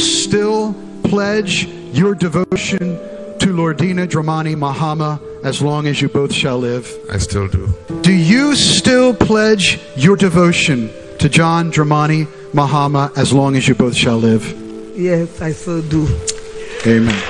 still pledge your devotion to Lordina Dramani Mahama as long as you both shall live? I still do. Do you still pledge your devotion to John Dramani Mahama as long as you both shall live? Yes, I still do. Amen.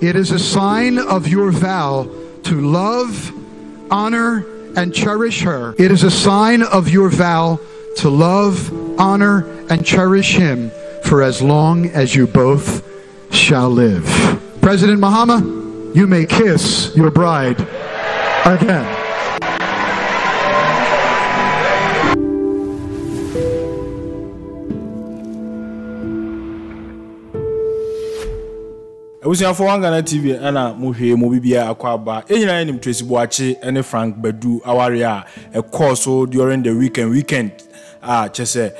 It is a sign of your vow to love, honor, and cherish her. It is a sign of your vow to love, honor, and cherish him for as long as you both shall live. President Mahama, you may kiss your bride again. abusuafo one ghana tv ɛna mohwɛ mu bibia akɔ aba ɛnyinaa yɛnim tracey boakye ne frank badu aware a ɛkɔɔ so during the weekend weekend a kyɛ sɛ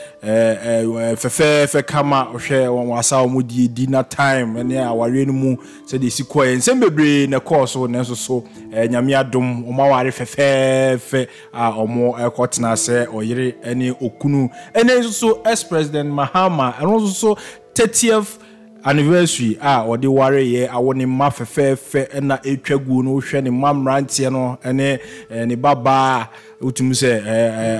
fɛfɛɛfɛ kama ɔhwɛ wɔn asa die di na time ɛne awareɛ no mu sɛdeɛ esi kɔɛ. Nsɛm bebree na ɛkɔɔ so nanso so nyame adom wɔn aware fɛfɛɛfɛ a wɔn ɛkɔ tena sɛ ɔyere ɛne okunu. Ɛne nso so ex president mahama ɛno nso so thirtieth anniversary a wɔde wareyɛ awo ne mma fɛfɛɛfɛ ɛna ɛtwa gu no wohwɛ ne mma mmeranteɛ no ɛne ne babaa. Wotumi sɛ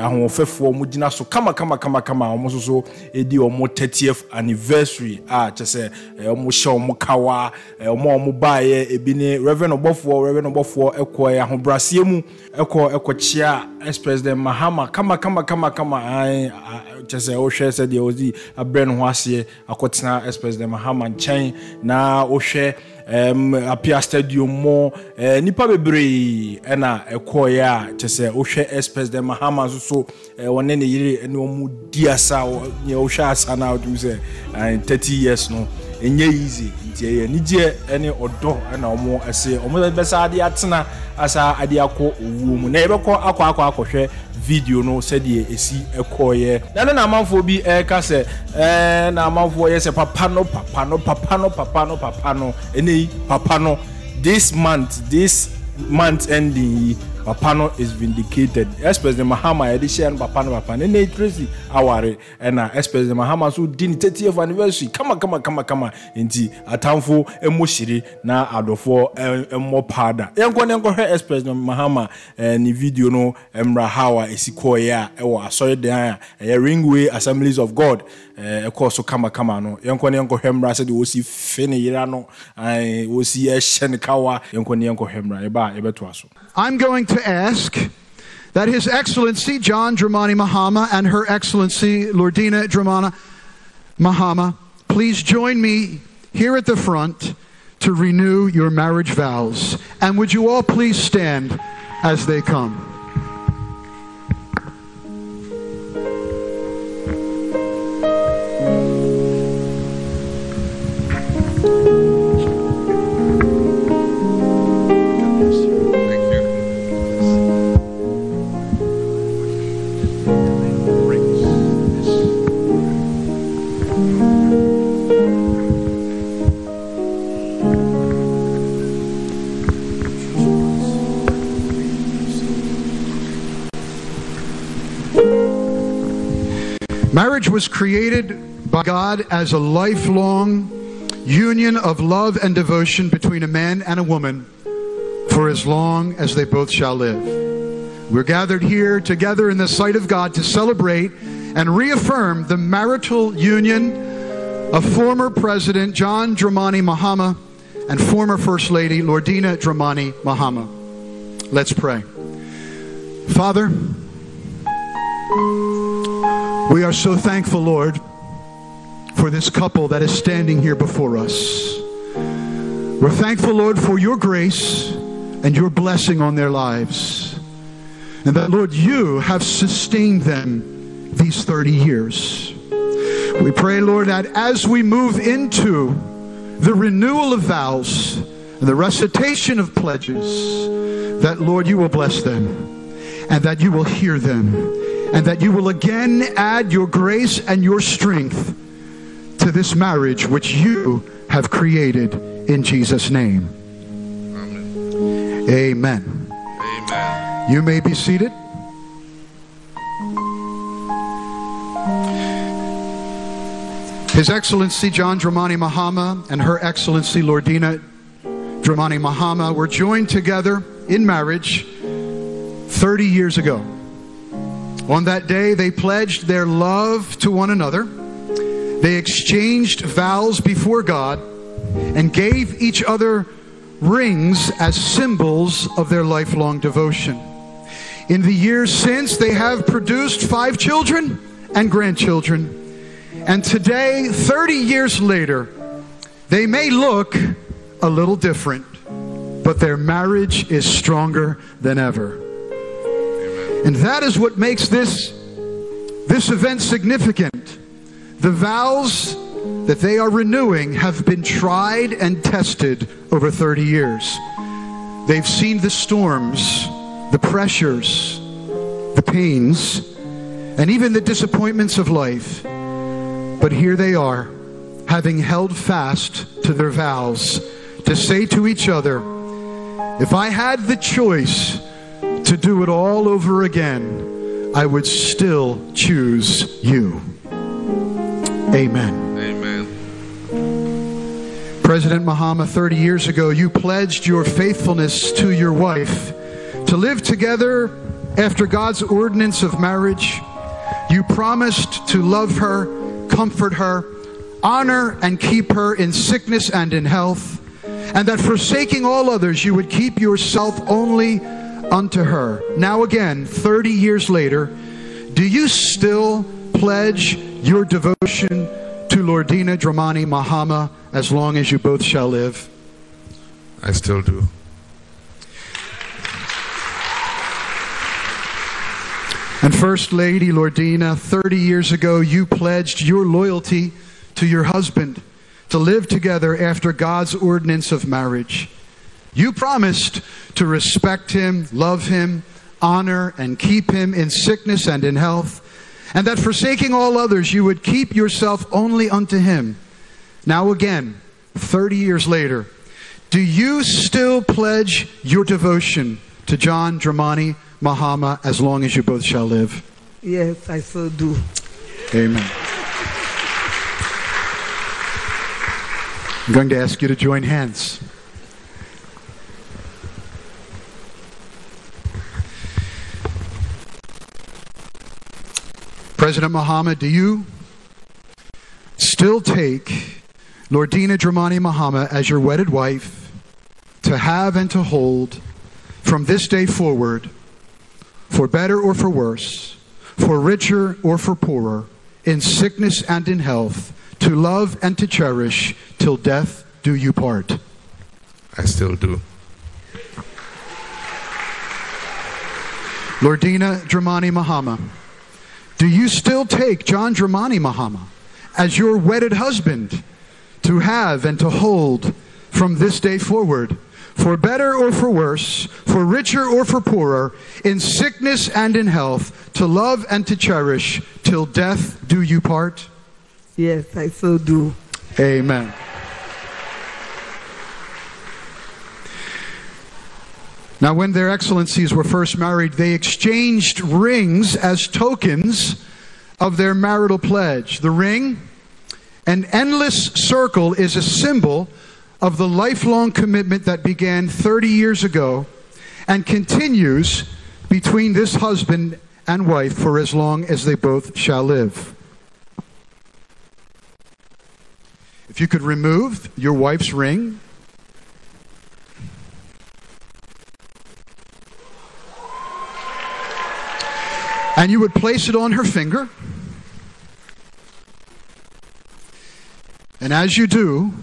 ahoɔfɛfoɔ mu gyina so kama kama kama kama wɔn nso so edi wɔn thirtieth anniversary a kyɛ sɛ wɔn hyɛ wɔn kawa wɔn a wɔn baeɛ. Ebi ne reverend ɔbɔfoɔ reverend ɔbɔfoɔ ɛkɔ ahobraseɛ mu ɛkɔ ɛkɔkyea ex president mahama kama kama kama kama ɛn kyɛ sɛ wohwɛ sɛdeɛ wɔdi abrɛ ne ho aseɛ akɔtena ex president mahama nkyɛn na wohwɛ um, apia stadium mu. Uh, nipa bebree ɛna ɛkɔɔeɛ a kyɛ sɛ wohwɛ ex president mahama nso so. Wɔne ne yere ne wɔn di asa nea wohwɛ asa no a wotumi sɛ thirty years no ɛnyɛ easy. Nti ɛyɛ anigyeɛ ne ɔdɔ ɛna wɔn ɛsɛ wɔn bɛsa ade atena asa ade akɔ owuo mu na yɛbɛkɔ akɔ akɔ akɔhwɛ video no sɛdeɛ ɛsi ɛkɔɔyɛ na ne na amanfoɔ bi ɛreka sɛ ɛɛ na amanfoɔ yɛ sɛ papa no papa no papa no papa no papa no ɛnɛ yi papa no this month this month ending yi papa no is vindicated. Ex-president mahama yɛde hyɛ no papa no papa no. Ɛnɛ tracy aware ɛna ex-president mahama nso di ne 30th anniversary. Kama kama kama kama. Nti atamfo ɛmmɔ hyire na adɔfoɔ ɛmmɔ paada. Yɛnkɔ ne yɛnkɔhwɛ ex-president mahama ɛɛ ne video no mmra how a ɛsi kɔɔeɛ a ɛwɔ asɔredan a ɛyɛ ringway assemblies of god ne kawa. I'm going to ask that His Excellency John Dramani Mahama and Her Excellency Lordina Dramani Mahama please join me here at the front to renew your marriage vows. And would you all please stand as they come? Marriage was created by God as a lifelong union of love and devotion between a man and a woman for as long as they both shall live. We're gathered here together in the sight of God to celebrate and reaffirm the marital union of former President John Dramani Mahama and former First Lady Lordina Dramani Mahama. Let's pray. Father, we are so thankful, Lord, for this couple that is standing here before us. We're thankful, Lord, for your grace and your blessing on their lives. And that, Lord, you have sustained them these 30 years. We pray, Lord, that as we move into the renewal of vows and the recitation of pledges, that, Lord, you will bless them and that you will hear them and that you will again add your grace and your strength to this marriage which you have created in Jesus' name. Amen. Amen. Amen. You may be seated. His Excellency John Dramani Mahama and Her Excellency Lordina Dramani Mahama were joined together in marriage 30 years ago. On that day, they pledged their love to one another. They exchanged vows before God and gave each other rings as symbols of their lifelong devotion. In the years since, they have produced five children and grandchildren. And today, 30 years later, they may look a little different, but their marriage is stronger than ever. And that is what makes this, this event significant. The vows that they are renewing have been tried and tested over 30 years. They've seen the storms, the pressures, the pains, and even the disappointments of life. But here they are, having held fast to their vows, to say to each other, if I had the choice to do it all over again, I would still choose you. Amen. Amen. President Mahama, 30 years ago, you pledged your faithfulness to your wife to live together after God's ordinance of marriage. You promised to love her, comfort her, honor and keep her in sickness and in health, and that forsaking all others, you would keep yourself only unto her. Now, again, 30 years later, do you still pledge your devotion to Lordina Dramani Mahama as long as you both shall live? I still do. And First Lady Lordina, 30 years ago, you pledged your loyalty to your husband to live together after God's ordinance of marriage. You promised to respect him, love him, honor, and keep him in sickness and in health, and that forsaking all others, you would keep yourself only unto him. Now, again, 30 years later, do you still pledge your devotion to John Dramani Mahama as long as you both shall live? Yes, I so do. Amen. I'm going to ask you to join hands. President Mahama, do you still take Lordina Dramani Mahama as your wedded wife to have and to hold from this day forward, for better or for worse, for richer or for poorer, in sickness and in health, to love and to cherish till death do you part? I still do. Lordina Dramani Mahama, do you still take John Dramani Mahama as your wedded husband to have and to hold from this day forward, for better or for worse, for richer or for poorer, in sickness and in health, to love and to cherish till death do you part? Yes, I so do. Amen. Now, when their excellencies were first married, they exchanged rings as tokens of their marital pledge. The ring, an endless circle, is a symbol of the lifelong commitment that began 30 years ago and continues between this husband and wife for as long as they both shall live. If you could remove your wife's ring, and you would place it on her finger. And as you do,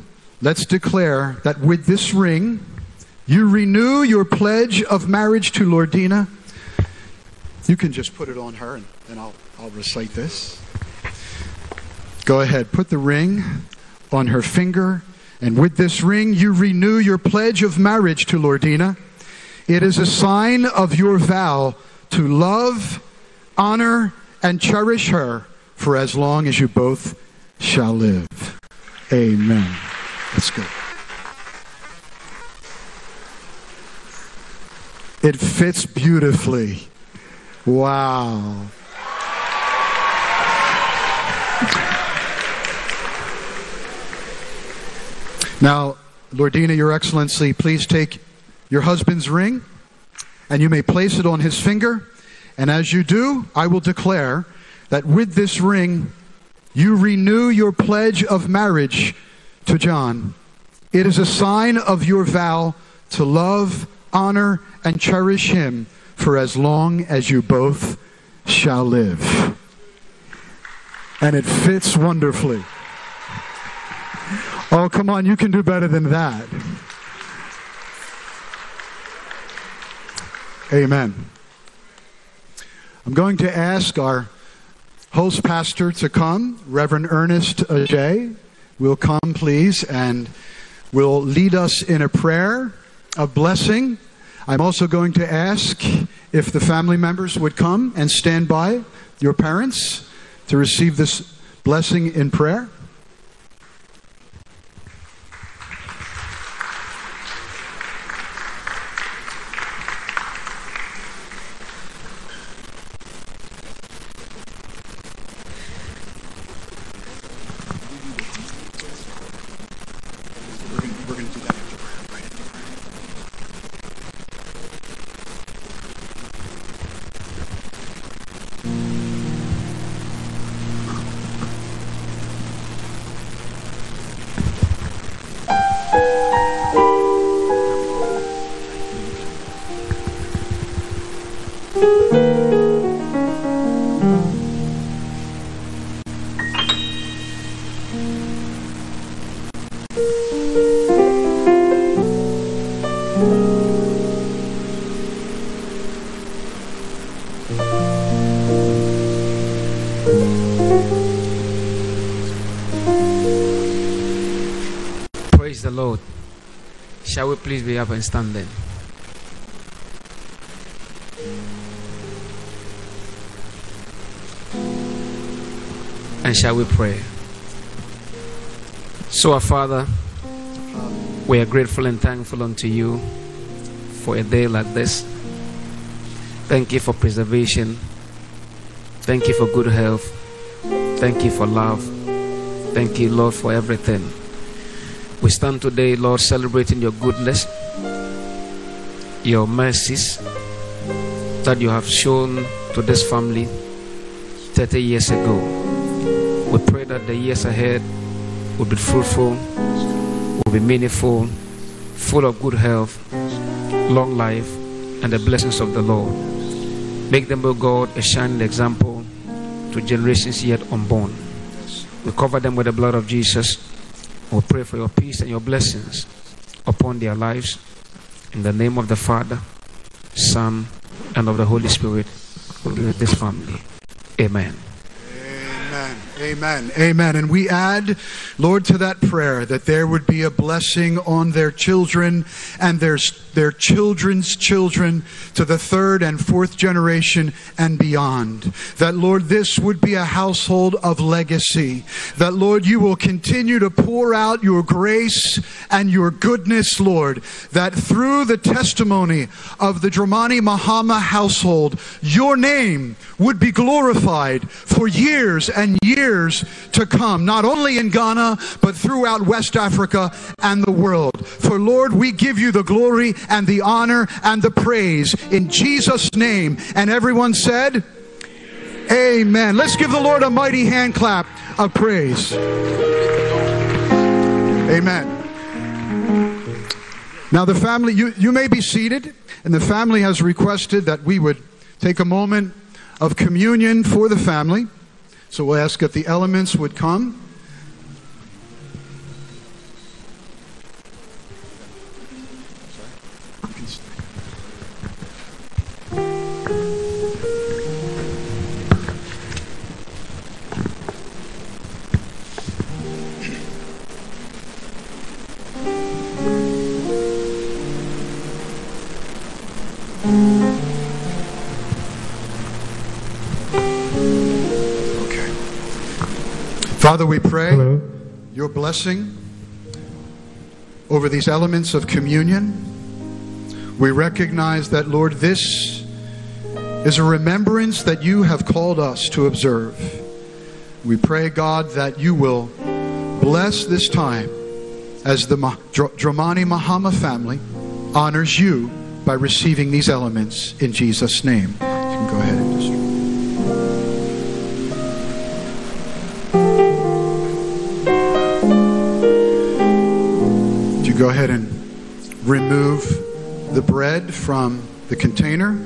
let's declare that with this ring, you renew your pledge of marriage to Lordina. You can just put it on her, and, and I'll, I'll recite this. Go ahead, put the ring on her finger, and with this ring, you renew your pledge of marriage to Lordina. It is a sign of your vow to love, honor, and cherish her for as long as you both shall live. Amen. Let's go. It fits beautifully. Wow. Now, Lordina, Your Excellency, please take your husband's ring and you may place it on his finger. And as you do, I will declare that with this ring, you renew your pledge of marriage to John. It is a sign of your vow to love, honor, and cherish him for as long as you both shall live. And it fits wonderfully. Oh, come on, you can do better than that. Amen. I'm going to ask our host pastor to come, Reverend Ernest Adjei. Will come, please, and will lead us in a prayer of blessing. I'm also going to ask if the family members would come and stand by your parents to receive this blessing in prayer. Please be up and standing? And shall we pray? So, our Father, we are grateful and thankful unto you for a day like this. Thank you for preservation. Thank you for good health. Thank you for love. Thank you, Lord, for everything. We stand today, Lord, celebrating your goodness, your mercies that you have shown to this family 30 years ago. We pray that the years ahead will be fruitful, will be meaningful, full of good health, long life, and the blessings of the Lord. Make them, O God, a shining example to generations yet unborn. We cover them with the blood of Jesus. We pray for your peace and your blessings upon their lives. In the name of the Father, Son, and of the Holy Spirit, with this family. Amen. Amen. Amen. Amen. And we add, Lord, to that prayer that there would be a blessing on their children and their, their children's children to the third and fourth generation and beyond. That, Lord, this would be a household of legacy. That, Lord, you will continue to pour out your grace and your goodness, Lord. That through the testimony of the Dramani Mahama household, your name would be glorified for years and years to come, not only in Ghana, but throughout West Africa and the world. For Lord, we give you the glory and the honor and the praise in Jesus' name. And everyone said, Amen. Let's give the Lord a mighty hand clap of praise. Amen. Now, the family, you, you may be seated, and the family has requested that we would take a moment of communion for the family. So we'll ask that the elements would come. Okay. Father, we pray Hello. your blessing over these elements of communion. We recognize that, Lord, this is a remembrance that you have called us to observe. We pray, God, that you will bless this time as the Ma- Dr- Dramani Mahama family honors you by receiving these elements in Jesus' name. You can go ahead and just. You go ahead and remove the bread from the container?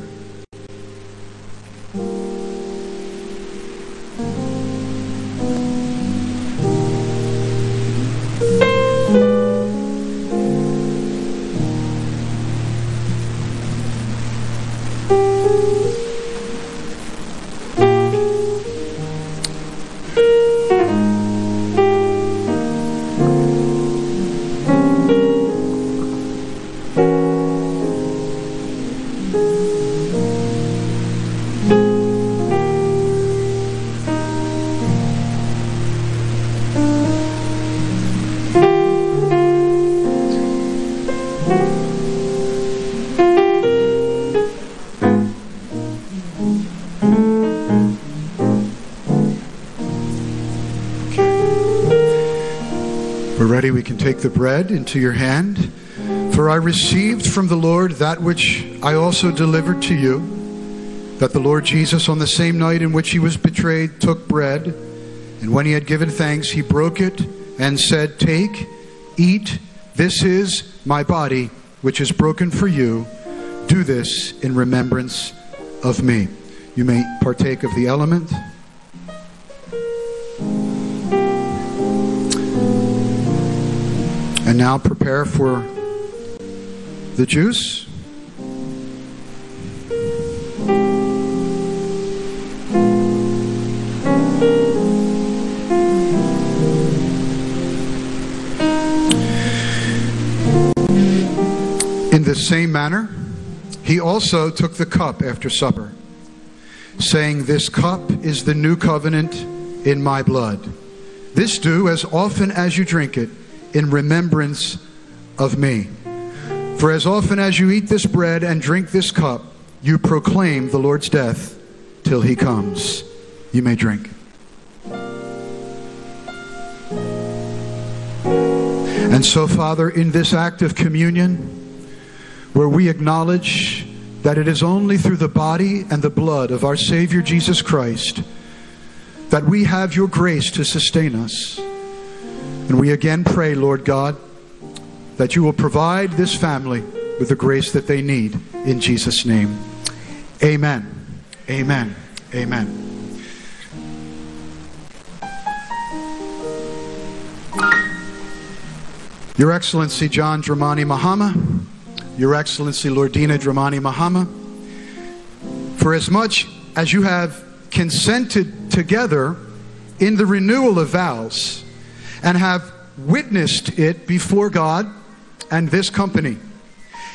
Take the bread into your hand. For I received from the Lord that which I also delivered to you that the Lord Jesus, on the same night in which he was betrayed, took bread, and when he had given thanks, he broke it and said, Take, eat, this is my body, which is broken for you. Do this in remembrance of me. You may partake of the element. Now prepare for the juice. In the same manner, he also took the cup after supper, saying, This cup is the new covenant in my blood. This do as often as you drink it in remembrance of me. For as often as you eat this bread and drink this cup, you proclaim the Lord's death till he comes. You may drink. And so, Father, in this act of communion, where we acknowledge that it is only through the body and the blood of our Savior Jesus Christ that we have your grace to sustain us. And we again pray, Lord God, that you will provide this family with the grace that they need in Jesus' name. Amen. Amen. Amen. Your Excellency John Dramani Mahama, Your Excellency Lordina Dramani Mahama, for as much as you have consented together in the renewal of vows and have witnessed it before God and this company,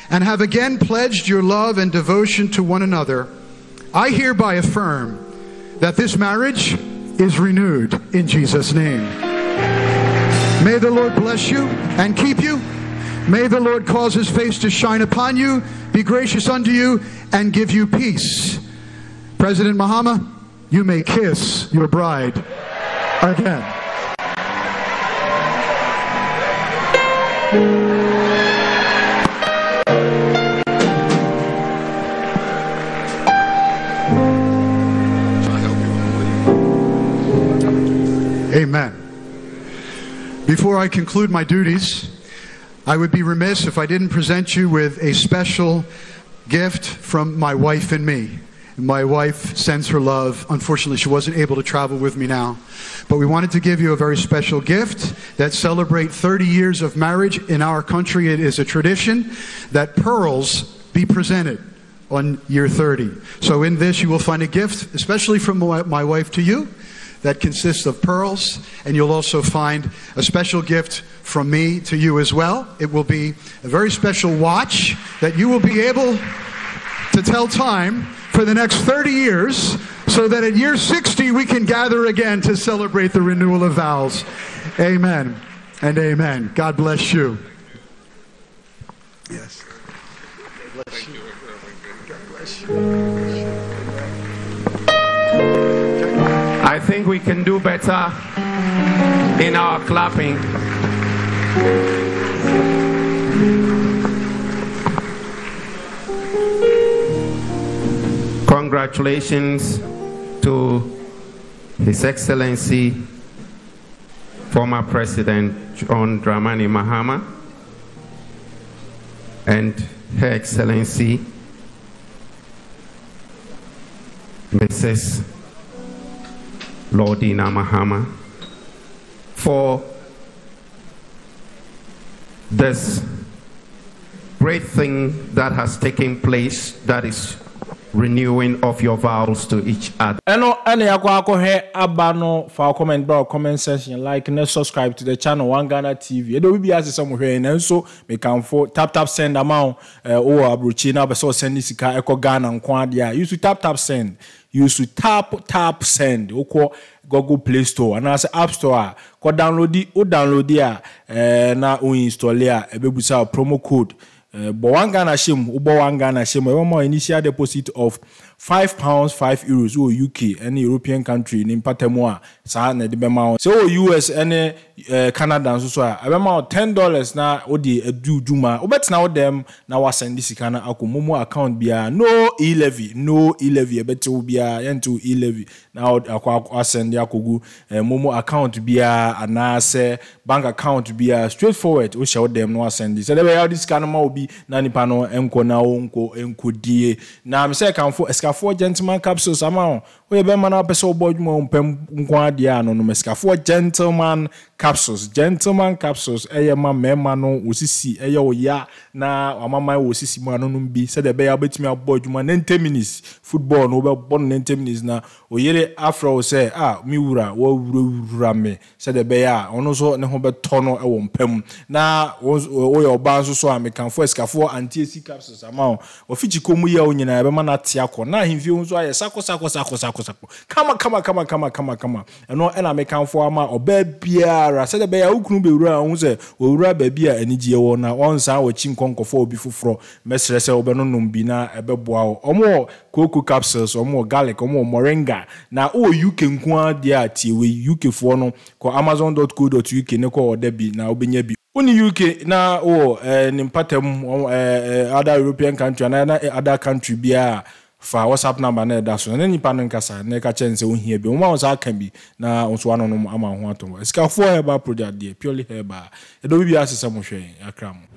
and have again pledged your love and devotion to one another, I hereby affirm that this marriage is renewed in Jesus' name. May the Lord bless you and keep you. May the Lord cause his face to shine upon you, be gracious unto you, and give you peace. President Mahama, you may kiss your bride again. Amen. Before I conclude my duties, I would be remiss if I didn't present you with a special gift from my wife and me. My wife sends her love. Unfortunately, she wasn't able to travel with me now. But we wanted to give you a very special gift that celebrate 30 years of marriage in our country. It is a tradition that pearls be presented on year 30. So in this you will find a gift, especially from my, wife to you, that consists of pearls, and you'll also find a special gift from me to you as well. It will be a very special watch that you will be able to tell time for the next 30 years so that at year 60 we can gather again to celebrate the renewal of vows. Amen and amen. God bless you. Yes. Bless you. God bless you. I think we can do better in our clapping. Congratulations to His Excellency, former President John Dramani Mahama, and Her Excellency, Mrs. Lordina Mahama, for this great thing that has taken place that is renewing of your vows to each other. ɛno ɛne akɔ akɔhwɛ aba no fa comment bra comment section like ne subscribe to the channel one ghana tv ɛdɛ obi bi ase sɛ mo hwɛ nanso mekamfo tap tap send ama wo ɛɛ wowɔ aburokyi na bɛ sɛ ɔsɛn sika ɛkɔ ghana nko adeɛ a use tap tap send. Use tap tap send. Wokɔ google play store. Anaasɛ app store a kɔ download o download a ɛɛ na o install a ɛbɛbusa wo promo code bɔ one ghana mu wobɔ one ghana hyɛ mu ɛwɔ ma initial deposit of five pounds five euros. Wɔ uk ɛne european country ne mpatamu a saa na ɛde bɛma wo. Sɛ wɔ us ɛne uh, canada nso so a ɛbɛma wo ten dollars na wode adu dwuma. Wobɛtena wo dɛm na wasɛnde sika no akɔ. Momo account biara no e-levy no e-levy ɛbɛte wo biara yɛnte wo e-levy na akɔ asɛnde akɔgu uh, momo account biara anaasɛ bank account biara straight forward wohyɛ wo dɛm na wasɛnde. Sɛ dɛ bɛyɛ wode sika no ma wo bi na nipa no nkɔ na wɔnkɔ nkɔdie na mesɛ kamfo sikafoɔ gentleman capsules ama wo. Woyɛ bɛma no wopɛ sɛ wobɔ adwuma wo mpɛm nko adeɛ a no nom sikafoɔ gentleman capsules. Gentleman capsules ɛyɛ ma mmarima no wɔsisi ɛyɛ wo ya na wamama wɔ sisi mu anonom bi sɛdeɛ ɛbɛyɛ wobɛtumi abɔ adwuma. 90 minutes football no wobɛbɔ no 90 minutes na oyere afrɛ wo sɛ a me wura wawurawura me sɛdeɛ ɛbɛyɛ a ɔno nso ne ho bɛtɔ no wɔ mpam. Na woyɛ ɔbaa nso so a mekamfo asikafoɔ antiesi capsules ama wo. Wɔfikyi kɔ mu yɛ wo nyinaa ɛbɛma no ate akɔ. Na ahemfie ho nso ayɛ sako sako sako sako sako. Kama kama kama kama kama kama. Ɛno ɛna mekamfo ama ɔbaa biara. Sɛdeɛ ɛbɛyɛ a wo kunu bɛwura a wo sɛ wɔwura baabi a anigyeɛ wɔ na ɔnsan wɔkyi nkɔ nkɔfɔ obi foforɔ. Mɛsrɛ sɛ wobɛnonom bi na ɛbɛboa wo. Ɔmo wɔ coco capsules garlic ɔmo moringa. Na wowɔ uk nko ara deɛ a tie wei uk foɔ no kɔ amazon.co.uk ne kɔ ɔda bi na wobɛnya bi. Wone uk na wowɔ eh, ne mpatam eh, eh, other european country anaa na other country biara fa whatsapp number na ɛda so. Ne nipa no nkasa na ɛka kyɛn sɛ wohia bi. Woma wo saa aka bi na nso anonom ama ho atɔ sikafoɔ herba project deɛ purely herba ɛdɔ bibiaa sɛ sɛ mohwɛ akra mu